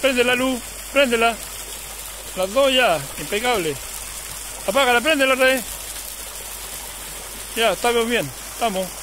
Prende la luz, préndela. Las dos ya, impecable. Apágala, prende la red. Ya, estamos bien, estamos.